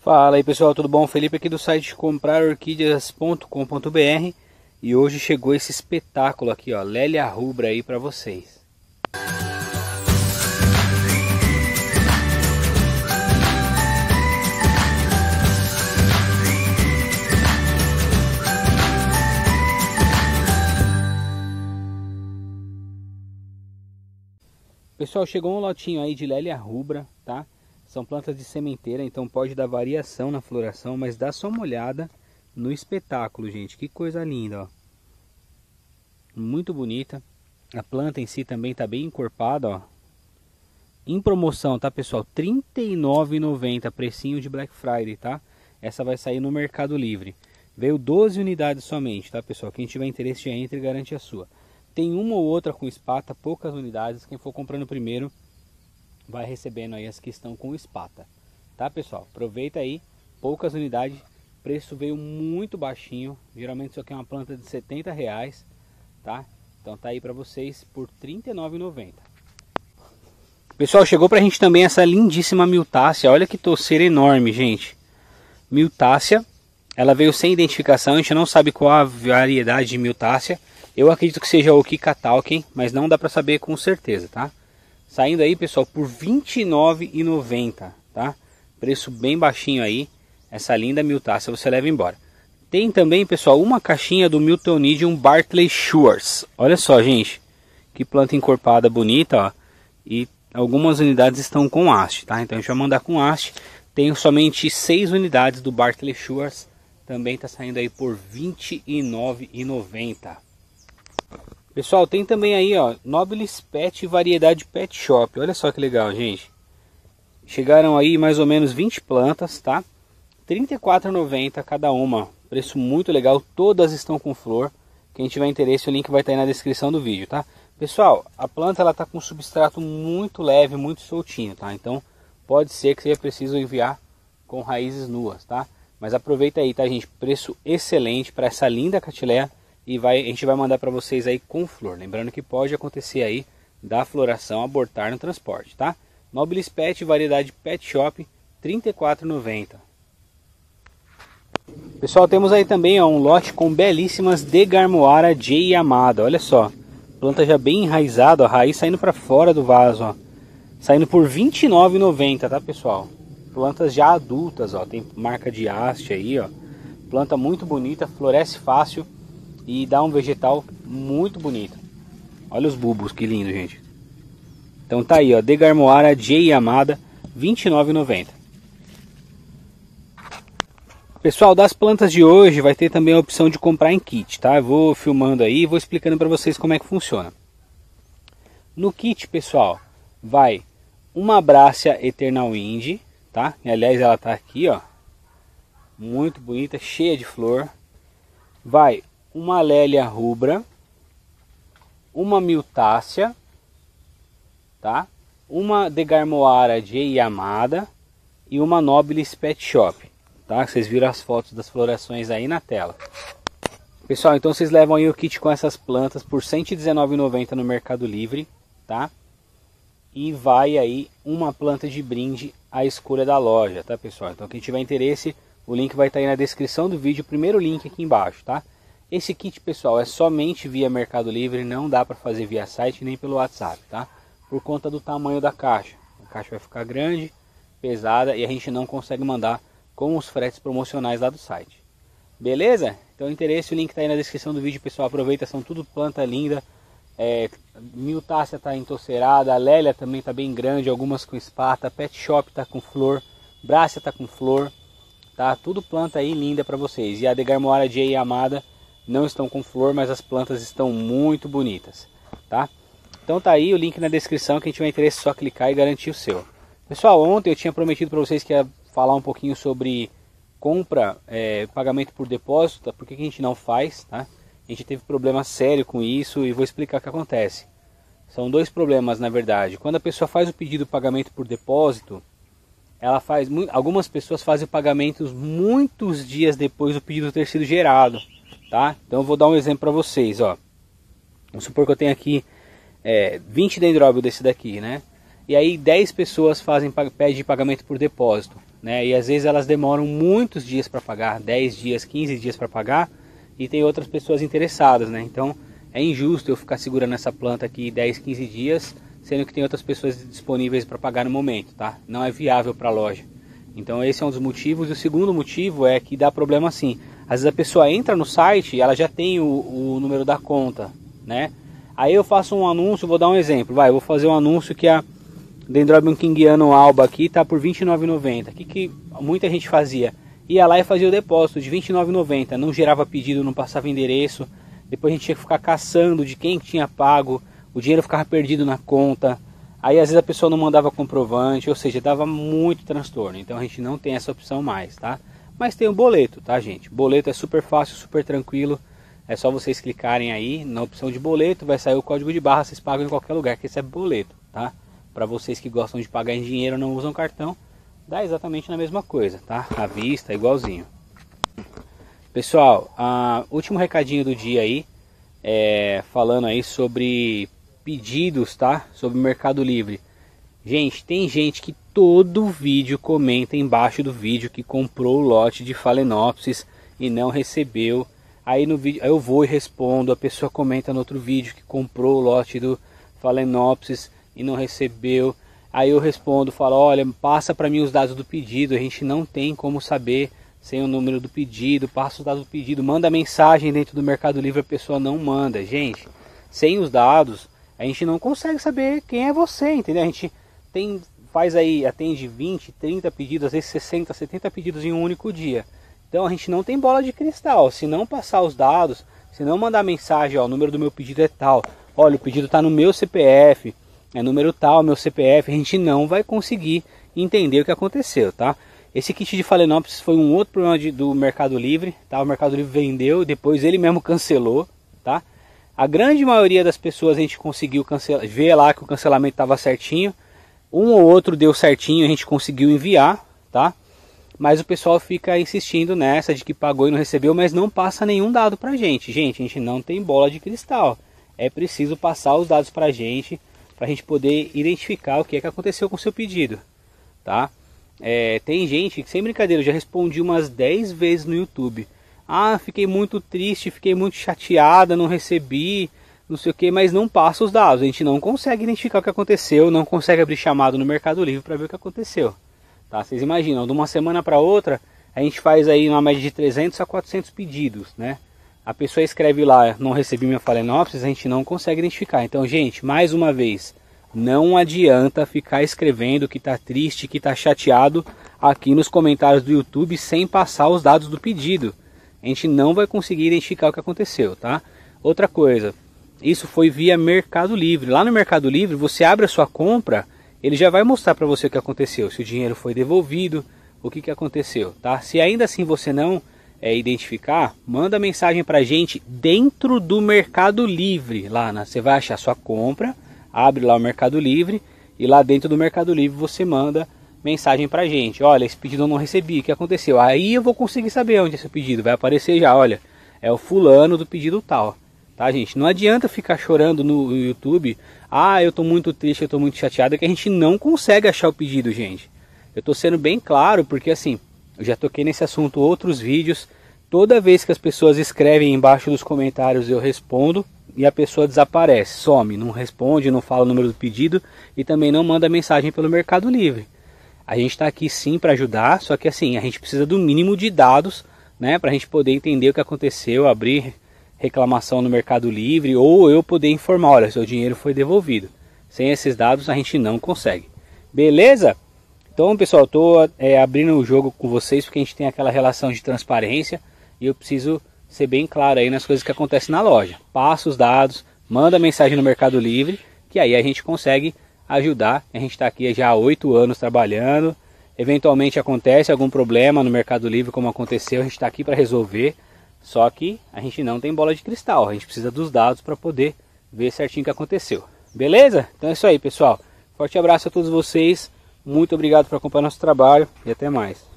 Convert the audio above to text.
Fala aí pessoal, tudo bom? Felipe aqui do site comprarorquídeas.com.br e hoje chegou esse espetáculo aqui, ó, Lélia Rubra aí para vocês. Pessoal, chegou um lotinho aí de Lélia Rubra, tá? São plantas de sementeira, então pode dar variação na floração, mas dá só uma olhada no espetáculo, gente. Que coisa linda, ó. Muito bonita. A planta em si também tá bem encorpada, ó. Em promoção, tá, pessoal? R$ 39,90, precinho de Black Friday, tá? Essa vai sair no Mercado Livre. Veio 12 unidades somente, tá, pessoal? Quem tiver interesse já entra e garante a sua. Tem uma ou outra com espata, poucas unidades. Quem for comprando primeiro vai recebendo aí as que estão com espata. Tá, pessoal? Aproveita aí, poucas unidades. Preço veio muito baixinho. Geralmente isso aqui é uma planta de 70 reais, tá? Então tá aí para vocês por R$ 39,90. Pessoal, chegou pra gente também essa lindíssima miltácea. Olha que torceira enorme, gente. Miltácea. Ela veio sem identificação, a gente não sabe qual a variedade de miltácea. Eu acredito que seja o Kikatalken, mas não dá para saber com certeza, tá? Saindo aí, pessoal, por R$ 29,90, tá? Preço bem baixinho aí. Essa linda miltácea você leva embora. Tem também, pessoal, uma caixinha do Miltonidium Bartley Shores. Olha só, gente. Que planta encorpada bonita, ó. E algumas unidades estão com haste, tá? Então a gente vai mandar com haste. Tenho somente seis unidades do Bartley Shores. Também está saindo aí por R$ 29,90. Pessoal, tem também aí, ó, Nobilis Pet Variedade Pet Shop. Olha só que legal, gente. Chegaram aí mais ou menos 20 plantas, tá? R$ 34,90 cada uma. Preço muito legal, todas estão com flor. Quem tiver interesse, o link vai estar aí na descrição do vídeo, tá? Pessoal, a planta ela tá com substrato muito leve, muito soltinho, tá? Então, pode ser que seja preciso enviar com raízes nuas, tá? Mas aproveita aí, tá, gente? Preço excelente para essa linda catileia e vai, a gente vai mandar para vocês aí com flor. Lembrando que pode acontecer aí da floração abortar no transporte, tá? Nobilis Pet, variedade Pet Shop, R$ 34,90. Pessoal, temos aí também ó, um lote com belíssimas Degarmoara J Yamada. Olha só, planta já bem enraizada, a raiz saindo para fora do vaso, ó. Saindo por R$ 29,90, tá, pessoal? Plantas já adultas, ó, tem marca de haste aí, ó. Planta muito bonita, floresce fácil e dá um vegetal muito bonito. Olha os bulbos, que lindo, gente. Então tá aí, ó, Degarmoara J Amada, R$ 29,90. Pessoal, das plantas de hoje vai ter também a opção de comprar em kit, tá? Eu vou filmando aí e vou explicando para vocês como é que funciona. No kit, pessoal, vai uma Brácia Eternal Wind, tá? E, aliás, ela tá aqui, ó. Muito bonita, cheia de flor. Vai uma Lélia rubra, uma Miltácea, tá? uma Degarmoara de Yamada e uma Nobilis Pet Shop. Tá? Vocês viram as fotos das florações aí na tela. Pessoal, então vocês levam aí o kit com essas plantas por R$ 119,90 no Mercado Livre, tá? E vai aí uma planta de brinde à escolha da loja, tá pessoal? Então quem tiver interesse, o link vai estar aí na descrição do vídeo, primeiro link aqui embaixo, tá? Esse kit, pessoal, é somente via Mercado Livre, não dá para fazer via site nem pelo WhatsApp, tá? Por conta do tamanho da caixa. A caixa vai ficar grande, pesada e a gente não consegue mandar com os fretes promocionais lá do site. Beleza? Então, interesse, o link está aí na descrição do vídeo, pessoal. Aproveita, são tudo planta linda. É, Miltácea está entocerada, a Lélia também está bem grande, algumas com espata, Pet Shop está com flor, Brácia está com flor, tá? Tudo planta aí linda para vocês. E a Degarmoara J Amada não estão com flor, mas as plantas estão muito bonitas, tá? Então tá aí o link na descrição, quem tiver interesse é só clicar e garantir o seu. Pessoal, ontem eu tinha prometido para vocês que ia falar um pouquinho sobre compra, é, pagamento por depósito, por que a gente não faz, tá? A gente teve problema sério com isso e vou explicar o que acontece. São dois problemas na verdade. Quando a pessoa faz o pedido de pagamento por depósito, ela faz algumas pessoas fazem pagamentos muitos dias depois do pedido ter sido gerado tá? Então eu vou dar um exemplo para vocês, ó. Vamos supor que eu tenho aqui é, 20 dendróbios desse daqui, né? E aí 10 pessoas fazem pede pagamento por depósito. né? E às vezes elas demoram muitos dias para pagar, 10 dias, 15 dias para pagar, e tem outras pessoas interessadas, né? Então é injusto eu ficar segurando essa planta aqui 10, 15 dias, sendo que tem outras pessoas disponíveis para pagar no momento, tá? Não é viável para a loja. Então esse é um dos motivos. E o segundo motivo é que dá problema assim. Às vezes a pessoa entra no site e ela já tem o, o número da conta, né? Aí eu faço um anúncio, vou dar um exemplo, vai, vou fazer um anúncio que a Dendrobium kingiano alba aqui tá por R$29,90. O que, que muita gente fazia? Ia lá e fazia o depósito de R$29,90, não gerava pedido, não passava endereço, depois a gente tinha que ficar caçando de quem tinha pago, o dinheiro ficava perdido na conta, aí às vezes a pessoa não mandava comprovante, ou seja, dava muito transtorno. Então a gente não tem essa opção mais, tá? Mas tem o boleto, tá gente? Boleto é super fácil, super tranquilo. É só vocês clicarem aí na opção de boleto, vai sair o código de barra, vocês pagam em qualquer lugar, que esse é boleto, tá? Para vocês que gostam de pagar em dinheiro não usam cartão, dá exatamente na mesma coisa, tá? À vista, igualzinho. Pessoal, a último recadinho do dia aí, é, falando aí sobre pedidos, tá? Sobre Mercado Livre. Gente, tem gente que todo vídeo comenta embaixo do vídeo que comprou o lote de Phalaenopsis e não recebeu Aí no vídeo eu vou e respondo, a pessoa comenta no outro vídeo que comprou o lote do Phalaenopsis e não recebeu. Aí eu respondo, falo, olha, passa para mim os dados do pedido, a gente não tem como saber sem o número do pedido, passa os dados do pedido, manda mensagem dentro do Mercado Livre, a pessoa não manda. Gente, sem os dados, a gente não consegue saber quem é você, entendeu? A gente tem, faz aí, atende 20, 30 pedidos, às vezes 60, 70 pedidos em um único dia. Então a gente não tem bola de cristal. Se não passar os dados, se não mandar mensagem, ó, o número do meu pedido é tal, olha, o pedido está no meu CPF, é número tal, meu CPF, a gente não vai conseguir entender o que aconteceu, tá? Esse kit de Phalaenopsis foi um outro problema de, do Mercado Livre, tá? O Mercado Livre vendeu, depois ele mesmo cancelou, tá? A grande maioria das pessoas a gente conseguiu cancelar, ver lá que o cancelamento estava certinho. Um ou outro deu certinho, a gente conseguiu enviar, tá? Mas o pessoal fica insistindo nessa de que pagou e não recebeu, mas não passa nenhum dado para a gente. Gente, a gente não tem bola de cristal. É preciso passar os dados para a gente, para a gente poder identificar o que é que aconteceu com o seu pedido. Tá? É, tem gente que, sem brincadeira, eu já respondi umas 10 vezes no YouTube. Ah, fiquei muito triste, fiquei muito chateada, não recebi, não sei o que, mas não passa os dados. A gente não consegue identificar o que aconteceu, não consegue abrir chamado no Mercado Livre para ver o que aconteceu. Tá? Vocês imaginam, de uma semana para outra, a gente faz aí uma média de 300 a 400 pedidos, né? A pessoa escreve lá, não recebi minha Phalaenopsis, a gente não consegue identificar. Então, gente, mais uma vez, não adianta ficar escrevendo que está triste, que está chateado aqui nos comentários do YouTube sem passar os dados do pedido. A gente não vai conseguir identificar o que aconteceu, tá? Outra coisa, isso foi via Mercado Livre. Lá no Mercado Livre, você abre a sua compra ele já vai mostrar para você o que aconteceu, se o dinheiro foi devolvido, o que, que aconteceu, tá? Se ainda assim você não é, identificar, manda mensagem para gente dentro do Mercado Livre. Lá você vai achar sua compra, abre lá o Mercado Livre e lá dentro do Mercado Livre você manda mensagem para gente. Olha, esse pedido eu não recebi, o que aconteceu? Aí eu vou conseguir saber onde é esse pedido. Vai aparecer já, olha, é o fulano do pedido tal. Tá, gente? Não adianta ficar chorando no YouTube. Ah, eu tô muito triste, eu tô muito chateado. Que a gente não consegue achar o pedido, gente. Eu tô sendo bem claro, porque assim, eu já toquei nesse assunto outros vídeos. Toda vez que as pessoas escrevem embaixo dos comentários, eu respondo e a pessoa desaparece, some, não responde, não fala o número do pedido e também não manda mensagem pelo Mercado Livre. A gente está aqui sim para ajudar, só que assim, a gente precisa do mínimo de dados, né, para a gente poder entender o que aconteceu, abrir reclamação no Mercado Livre ou eu poder informar, olha, seu dinheiro foi devolvido. Sem esses dados a gente não consegue. Beleza? Então, pessoal, estou é, abrindo o jogo com vocês porque a gente tem aquela relação de transparência e eu preciso ser bem claro aí nas coisas que acontecem na loja. Passa os dados, manda mensagem no Mercado Livre, que aí a gente consegue ajudar. A gente está aqui já há oito anos trabalhando. Eventualmente acontece algum problema no Mercado Livre, como aconteceu, a gente está aqui para resolver. Só que a gente não tem bola de cristal, a gente precisa dos dados para poder ver certinho o que aconteceu. Beleza? Então é isso aí, pessoal. Forte abraço a todos vocês. Muito obrigado por acompanhar nosso trabalho e até mais.